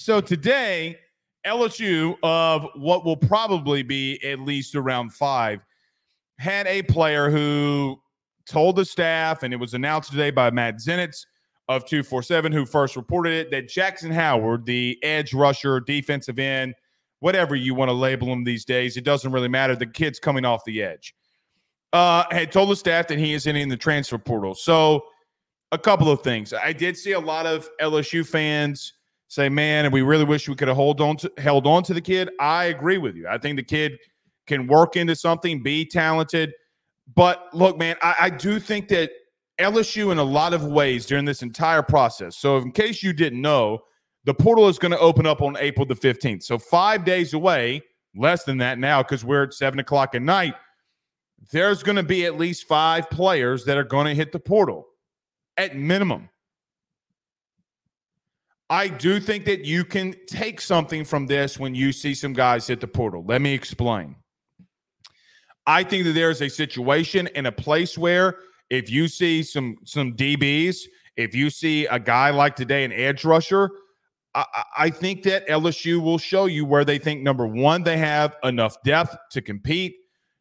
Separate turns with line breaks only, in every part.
So today, LSU of what will probably be at least around five had a player who told the staff, and it was announced today by Matt Zenitz of 247, who first reported it, that Jaxon Howard, the edge rusher, defensive end, whatever you want to label him these days, it doesn't really matter. The kid's coming off the edge. Uh, had told the staff that he is in the transfer portal. So, a couple of things. I did see a lot of LSU fans say, "Man, and we really wish we could have hold on to held on to the kid." I agree with you. I think the kid can work into something, be talented. But look, man, I, I do think that LSU, in a lot of ways, during this entire process. So, in case you didn't know, the portal is going to open up on April the 15th. So, five days away, less than that now, because we're at seven o'clock at night. There's going to be at least five players that are going to hit the portal at minimum. I do think that you can take something from this when you see some guys hit the portal. Let me explain. I think that there's a situation in a place where if you see some some DBs, if you see a guy like today, an edge rusher, I, I think that LSU will show you where they think number one, they have enough depth to compete.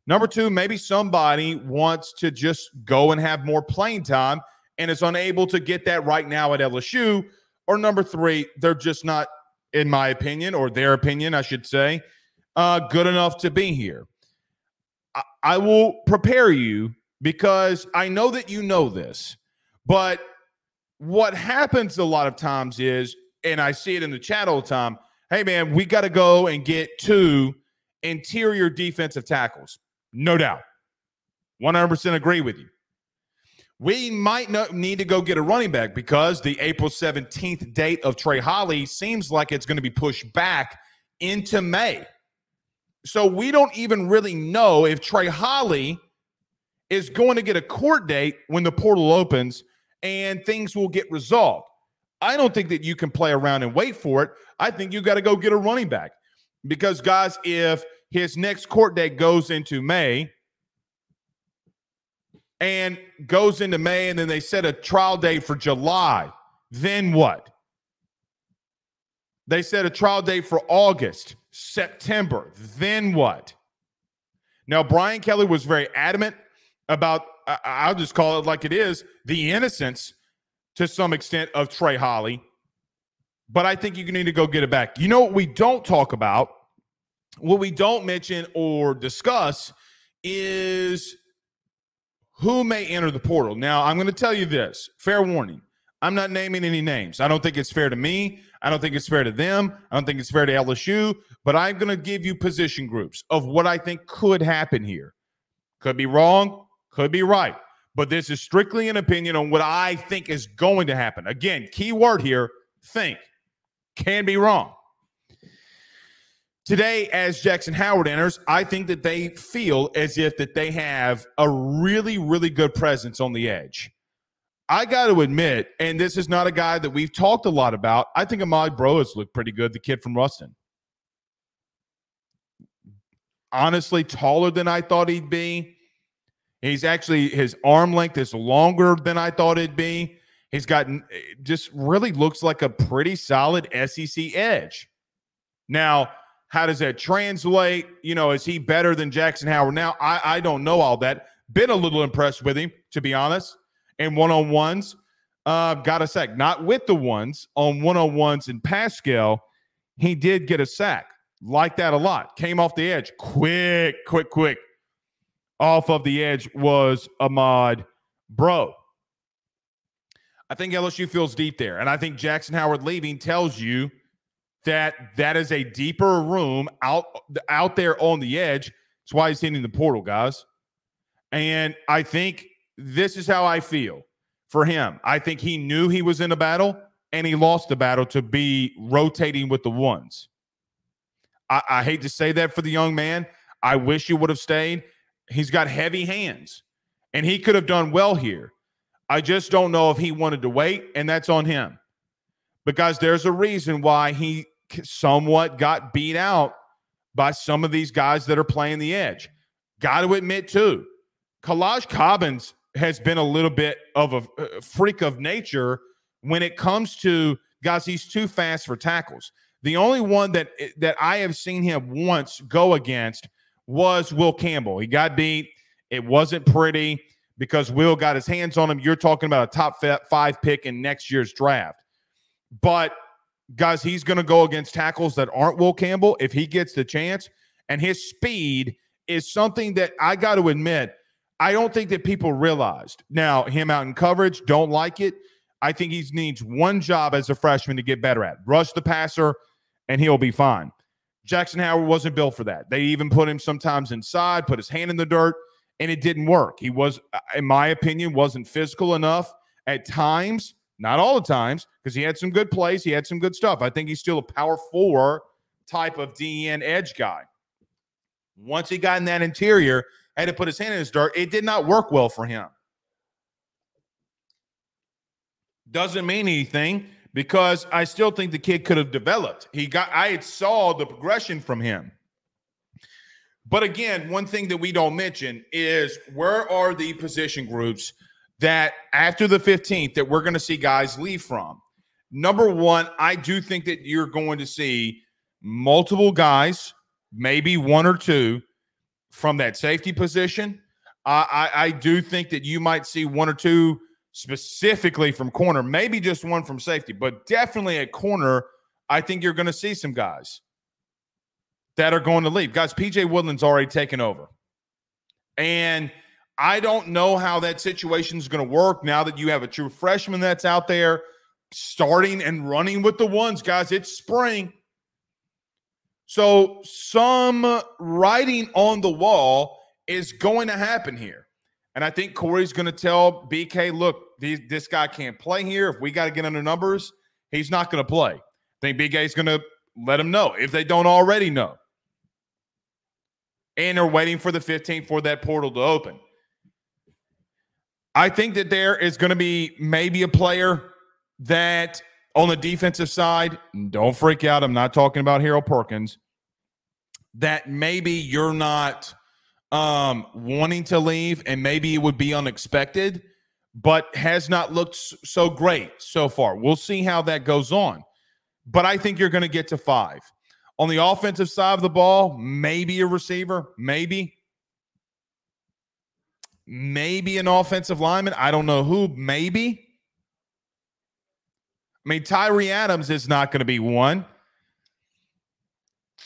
Number two, maybe somebody wants to just go and have more playing time and is unable to get that right now at LSU. Or number three, they're just not, in my opinion, or their opinion, I should say, uh, good enough to be here. I, I will prepare you because I know that you know this, but what happens a lot of times is, and I see it in the chat all the time hey, man, we got to go and get two interior defensive tackles. No doubt. 100% agree with you. We might not need to go get a running back because the April 17th date of Trey Holly seems like it's going to be pushed back into May. So we don't even really know if Trey Holly is going to get a court date when the portal opens and things will get resolved. I don't think that you can play around and wait for it. I think you got to go get a running back because, guys, if his next court date goes into May and goes into May and then they set a trial date for July, then what? They set a trial date for August, September, then what? Now, Brian Kelly was very adamant about, I'll just call it like it is, the innocence to some extent of Trey Holly. But I think you need to go get it back. You know what we don't talk about? What we don't mention or discuss is who may enter the portal. Now, I'm going to tell you this fair warning. I'm not naming any names. I don't think it's fair to me. I don't think it's fair to them. I don't think it's fair to LSU, but I'm going to give you position groups of what I think could happen here. Could be wrong, could be right. But this is strictly an opinion on what I think is going to happen. Again, key word here think. Can be wrong. Today, as Jaxon Howard enters, I think that they feel as if that they have a really, really good presence on the edge. I got to admit, and this is not a guy that we've talked a lot about. I think Ahmad Breaux has looked pretty good, the kid from Ruston. Honestly, taller than I thought he'd be. He's actually his arm length is longer than I thought it'd be. He's gotten, eh, just really looks like a pretty solid SEC edge. Now, how does that translate? You know, is he better than Jaxon Howard? Now, I, I don't know all that. Been a little impressed with him, to be honest, in one on ones. Uh, got a sack, not with the ones on one on ones in Pascal. He did get a sack, like that a lot. Came off the edge, quick, quick, quick off of the edge was Ahmad Breaux. I think LSU feels deep there. And I think Jaxon Howard leaving tells you that that is a deeper room out, out there on the edge. That's why he's hitting the portal, guys. And I think this is how I feel for him. I think he knew he was in a battle and he lost the battle to be rotating with the ones. I, I hate to say that for the young man. I wish he would have stayed. He's got heavy hands, and he could have done well here. I just don't know if he wanted to wait, and that's on him. Because there's a reason why he somewhat got beat out by some of these guys that are playing the edge. Got to admit, too, Kolaj Cobbins has been a little bit of a freak of nature when it comes to guys, he's too fast for tackles. The only one that eh, that I have seen him once go against was Will Campbell. He got beat. It wasn't pretty because Will got his hands on him. You're talking about a top five pick in next year's draft. But guys, he's going to go against tackles that aren't Will Campbell if he gets the chance. And his speed is something that I got to admit, I don't think that people realized. Now, him out in coverage, don't like it. I think he needs one job as a freshman to get better at rush the passer, and he'll be fine. Jaxon Howard wasn't built for that. They even put him sometimes inside, put his hand in the dirt, and it didn't work. He was, uh, in my opinion, wasn't physical enough at times, not all the times, because he had some good plays. He had some good stuff. I think he's still a power four type of DN edge guy. Once he got in that interior, had to put his hand in his dirt. It did not work well for him. Doesn't mean anything because I still think the kid could have developed. He got I had saw the progression from him. But again, one thing that we don't mention is where are the position groups that after the 15th that we're going to see guys leave from? Number one, I do think that you're going to see multiple guys, maybe one or two, from that safety position. Uh, I, I do think that you might see one or two specifically from corner, maybe just one from safety, but definitely at corner. I think you're going to see some guys that are going to leave. Guys, PJ Woodland's already taken over. And I don't know how that situation is going to work now that you have a true freshman that's out there starting and running with the ones, guys. It's spring. So some writing on the wall is going to happen here. And I think Corey's going to tell BK, look, these, this guy can't play here. If we got to get under numbers, he's not going to play. I think BK's going to let him know if they don't already know. And they're waiting for the 15th for that portal to open. I think that there is going to be maybe a player that on the defensive side, don't freak out. I'm not talking about Harold Perkins. That maybe you're not um, wanting to leave, and maybe it would be unexpected, but has not looked so great so far. We'll see how that goes on. But I think you're going to get to five. On the offensive side of the ball, maybe a receiver, maybe. Maybe an offensive lineman. I don't know who, maybe. I mean, Tyree Adams is not going to be one.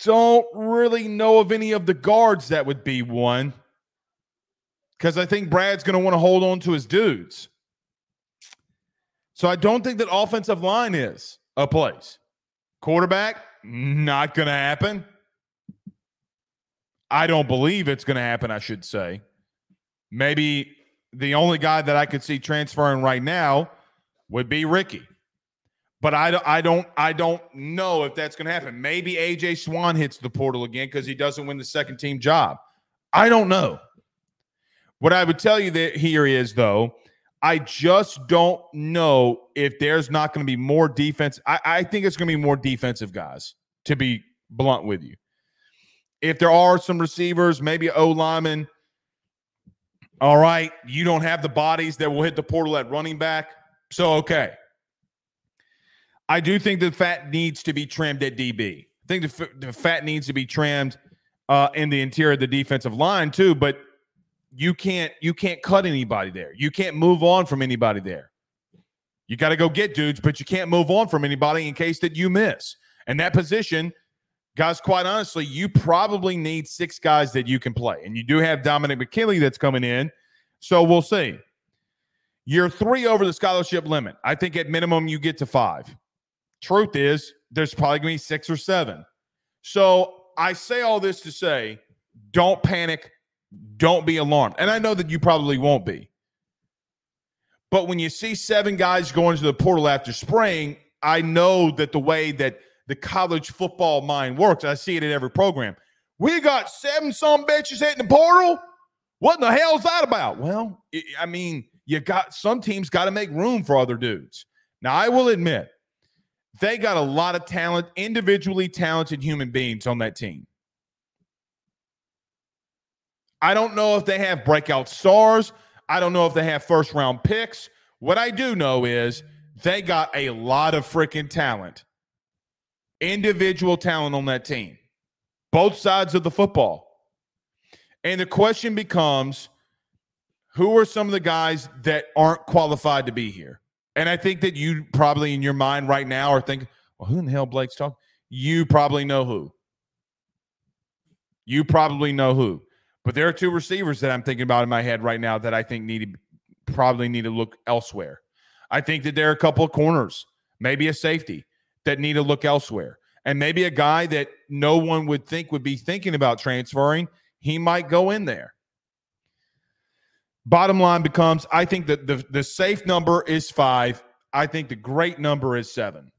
Don't really know of any of the guards that would be one because I think Brad's going to want to hold on to his dudes. So I don't think that offensive line is a place. Quarterback, not going to happen. I don't believe it's going to happen, I should say. Maybe the only guy that I could see transferring right now would be Ricky. But I, I don't I don't know if that's going to happen. Maybe AJ Swann hits the portal again because he doesn't win the second team job. I don't know. What I would tell you that here is though, I just don't know if there's not going to be more defense. I, I think it's going to be more defensive guys. To be blunt with you, if there are some receivers, maybe O lineman. All right, you don't have the bodies that will hit the portal at running back. So okay, I do think the fat needs to be trimmed at DB. I think the, the fat needs to be trimmed uh, in the interior of the defensive line too. But you can't you can't cut anybody there. You can't move on from anybody there. You got to go get dudes, but you can't move on from anybody in case that you miss. And that position, guys, quite honestly, you probably need six guys that you can play. And you do have Dominick McKinley that's coming in. So we'll see. You're three over the scholarship limit. I think at minimum you get to five. Truth is, there's probably going to be six or seven. So I say all this to say, don't panic. Don't be alarmed. And I know that you probably won't be. But when you see seven guys going to the portal after spring, I know that the way that the college football mind works, I see it in every program. We got seven some bitches hitting the portal. What in the hell is that about? Well, I mean, you got some teams got to make room for other dudes. Now, I will admit, they got a lot of talent, individually talented human beings on that team. I don't know if they have breakout stars. I don't know if they have first round picks. What I do know is they got a lot of freaking talent. Individual talent on that team, both sides of the football. And the question becomes who are some of the guys that aren't qualified to be here? And I think that you probably in your mind right now are thinking, well, who in the hell Blake's talking? You probably know who. You probably know who. But there are two receivers that I'm thinking about in my head right now that I think need to probably need to look elsewhere. I think that there are a couple of corners, maybe a safety that need to look elsewhere. And maybe a guy that no one would think would be thinking about transferring, he might go in there. Bottom line becomes I think that the, the safe number is five. I think the great number is seven.